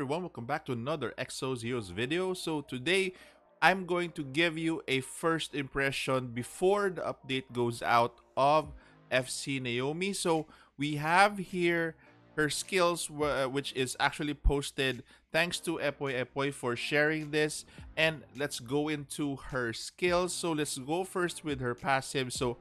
everyone, welcome back to another Exos Heroes video. So today, I'm going to give you a first impression before the update goes out of FC Neomi. So we have here her skills, which is actually posted. Thanks to Epoy Epoy for sharing this. And let's go into her skills. So let's go first with her passive. So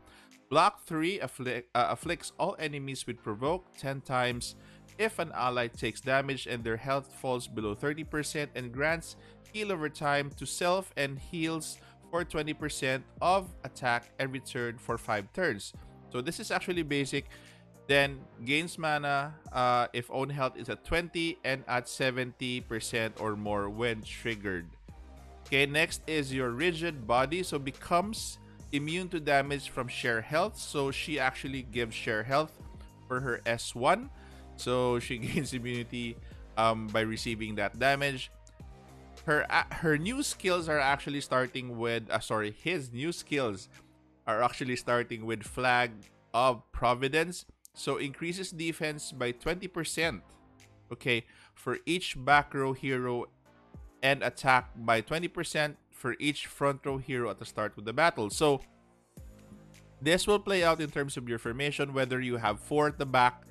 block 3 afflic uh, afflicts all enemies with provoke 10 times if an ally takes damage and their health falls below 30% and grants heal over time to self and heals for 20% of attack every turn for 5 turns. So this is actually basic. Then gains mana uh, if own health is at 20 and at 70% or more when triggered. Okay, next is your rigid body. So becomes immune to damage from share health. So she actually gives share health for her S1. So she gains immunity um, by receiving that damage. Her uh, her new skills are actually starting with uh, sorry, his new skills are actually starting with flag of providence. So increases defense by 20%. Okay, for each back row hero and attack by 20% for each front row hero at the start of the battle. So this will play out in terms of your formation whether you have four at the back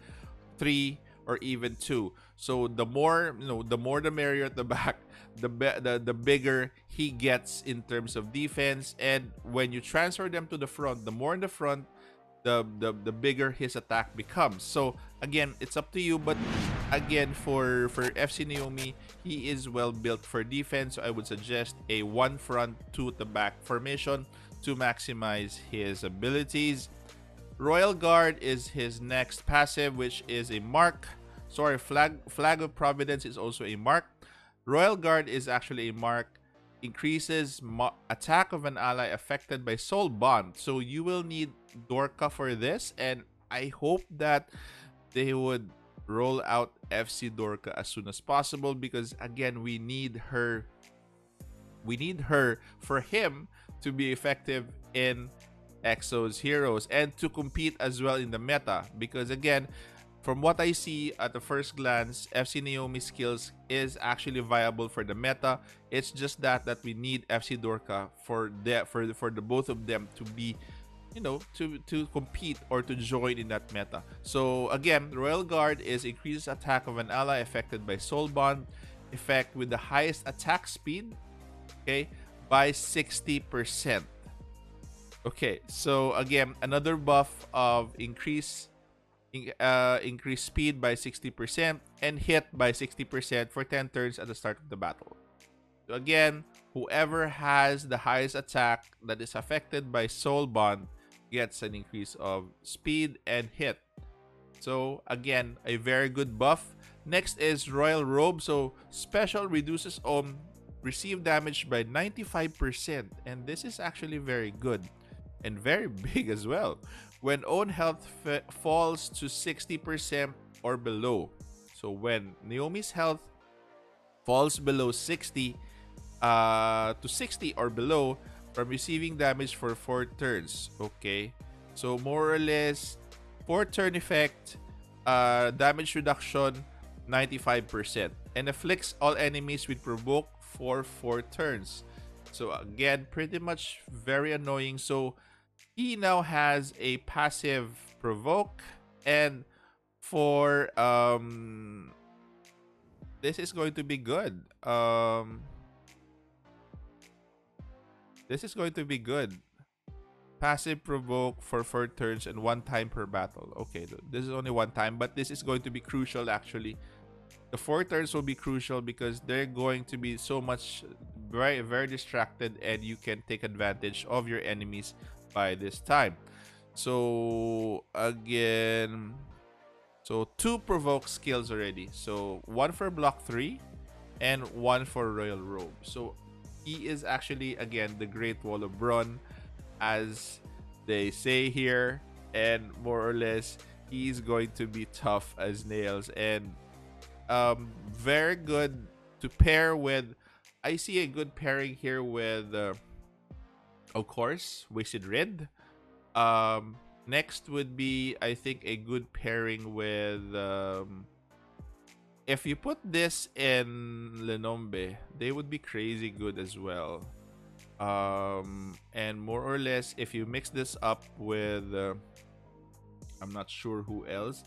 three, or even two. So the more you know, the more the merrier at the back, the the the bigger he gets in terms of defense. And when you transfer them to the front, the more in the front, the the, the bigger his attack becomes. So again, it's up to you. But again, for for FC Neomi, he is well built for defense. So I would suggest a one front, two at the back formation to maximize his abilities. Royal Guard is his next passive, which is a mark. Sorry, Flag, Flag of Providence is also a mark. Royal Guard is actually a mark. Increases attack of an ally affected by Soul Bond. So you will need Dorka for this. And I hope that they would roll out FC Dorka as soon as possible. Because again, we need her. We need her for him to be effective in Exos heroes and to compete as well in the meta. Because again from what I see at the first glance FC Neomi skills is actually viable for the meta. It's just that that we need FC Dorka for the for the, for the both of them to be you know to to compete or to join in that meta. So again Royal Guard is increases attack of an ally affected by soul bond effect with the highest attack speed okay by 60 percent Okay, so again, another buff of increase uh, increase speed by 60% and hit by 60% for 10 turns at the start of the battle. So again, whoever has the highest attack that is affected by Soul Bond gets an increase of speed and hit. So again, a very good buff. Next is Royal Robe. So special reduces on receive damage by 95% and this is actually very good and very big as well when own health falls to 60% or below. So when Neomi's health falls below 60 uh, to 60 or below from receiving damage for 4 turns. Okay. So more or less 4 turn effect uh, damage reduction 95% and afflicts all enemies with provoke for 4 turns. So again, pretty much very annoying. So he now has a passive provoke. And for um this is going to be good. Um this is going to be good. Passive provoke for four turns and one time per battle. Okay this is only one time but this is going to be crucial actually the four turns will be crucial because they're going to be so much very very distracted and you can take advantage of your enemies by this time. So again, so two provoke skills already. So one for block three and one for Royal Robe. So he is actually again the Great Wall of Brunn as they say here and more or less he's going to be tough as nails and um very good to pair with I see a good pairing here with uh, of course, Wasted Red. Um, next would be, I think, a good pairing with um, if you put this in Lenombe, they would be crazy good as well. Um, and more or less, if you mix this up with, uh, I'm not sure who else,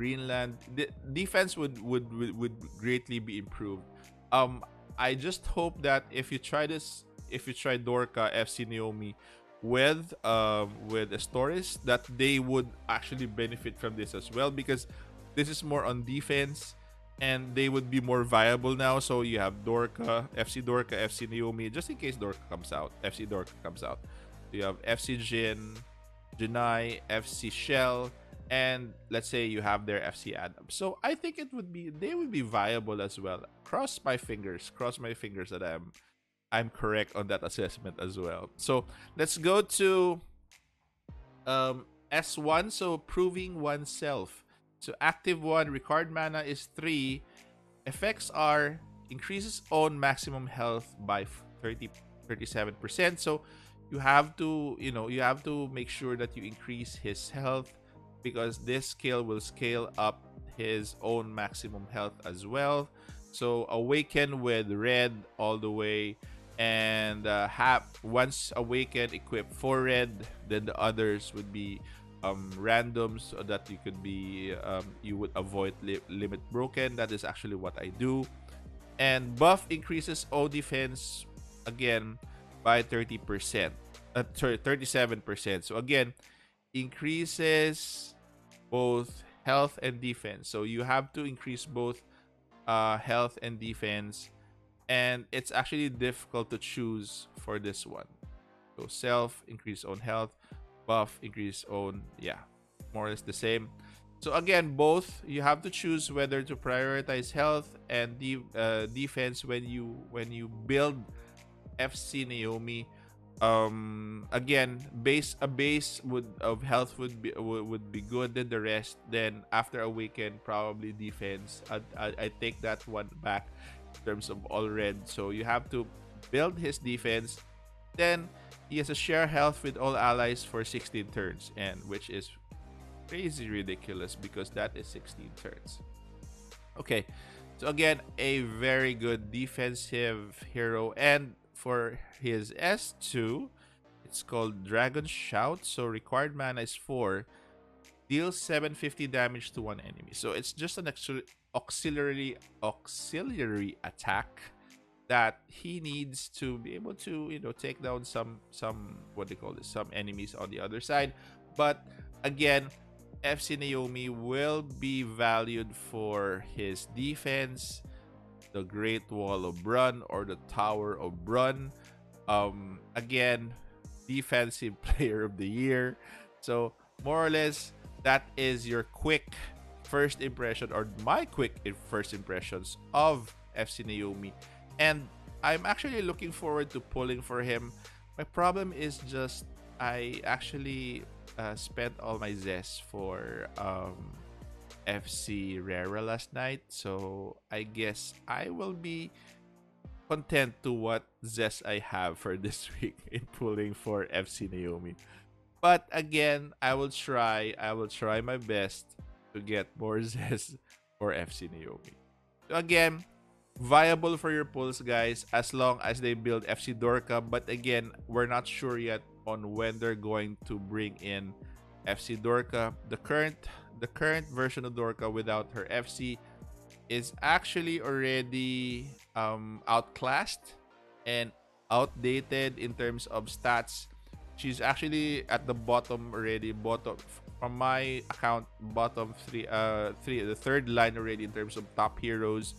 Greenland, the defense would, would would would greatly be improved. Um, I just hope that if you try this, if you try Dorka FC Neomi with um with Stories, that they would actually benefit from this as well because this is more on defense and they would be more viable now. So you have Dorka, FC Dorka, FC Neomi, just in case Dorka comes out, FC Dorka comes out. You have FC Jin, Janai, FC Shell, and let's say you have their FC Adam. So I think it would be they would be viable as well. Cross my fingers, cross my fingers that I'm I'm correct on that assessment as well. So let's go to um S1, so proving oneself. So active one, required mana is three. Effects are increases own maximum health by 30 37%. So you have to, you know, you have to make sure that you increase his health because this skill will scale up his own maximum health as well. So awaken with red all the way and uh, have once awakened equip for red then the others would be um, randoms so that you could be um, you would avoid li- limit broken. That is actually what I do. And buff increases all defense again by 30%. Uh, sorry, 37%. So again, increases both health and defense. So you have to increase both uh, health and defense. And it's actually difficult to choose for this one. So self, increase own health buff, increase own. Yeah, more or less the same. So again, both you have to choose whether to prioritize health and de- uh, defense when you when you build FC Neomi. Um, again, base a base would of health would be would, be good than the rest. Then after a weekend, probably defense. I, I, I take that one back in terms of all red. So you have to build his defense. Then he has a share health with all allies for 16 turns, and which is crazy ridiculous because that is 16 turns. Okay, so again, a very good defensive hero, and for his S2, it's called Dragon Shout. So required mana is 4, deals 750 damage to one enemy. So it's just an auxiliary auxiliary attack that he needs to be able to you know take down some some what they call this some enemies on the other side but again fc neomi will be valued for his defense the great wall of brunn or the tower of brun. Um again defensive player of the year. So more or less that is your quick first impression or my quick first impressions of fc neomi. And I'm actually looking forward to pulling for him. My problem is just I actually uh, spent all my zest for um, FC Rera last night, so I guess I will be content to what zest I have for this week in pulling for FC Neomi. But again, I will try. I will try my best to get more zest for FC Neomi. So again, viable for your pulls, guys, as long as they build FC Dorka. But again, we're not sure yet on when they're going to bring in FC Dorka. The current the current version of Dorka without her FC is actually already um, outclassed and outdated in terms of stats. She's actually at the bottom already. Bottom from my account, bottom three, uh, three, the third line already in terms of top heroes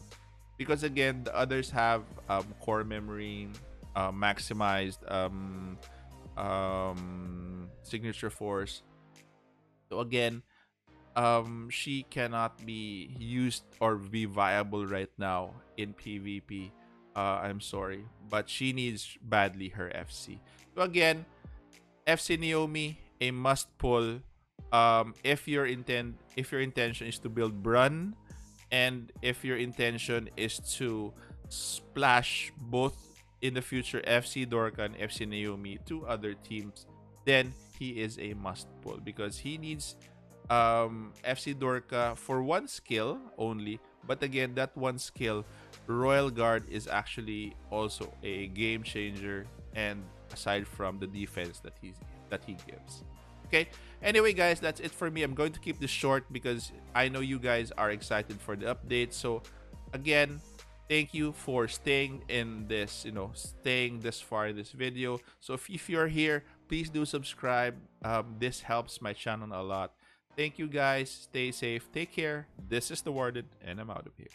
because again the others have um, core memory uh, maximized um, um, signature force so again um, she cannot be used or be viable right now in pvp uh, i'm sorry but she needs badly her fc so again fc neomi a must pull. Um, if your intent if your intention is to build brunn and if your intention is to splash both in the future FC Dorka and FC Neomi to other teams, then he is a must pull because he needs um, FC Dorka for one skill only, But again, that one skill, Royal Guard, is actually also a game changer. And aside from the defense that he that he gives. Okay. Anyway, guys, that's it for me. I'm going to keep this short because I know you guys are excited for the update. So, again, thank you for staying in this, you know, staying this far in this video. So, if, if you're here, please do subscribe. Um, this helps my channel a lot. Thank you guys. Stay safe. Take care. This is the Warden, and I'm out of here.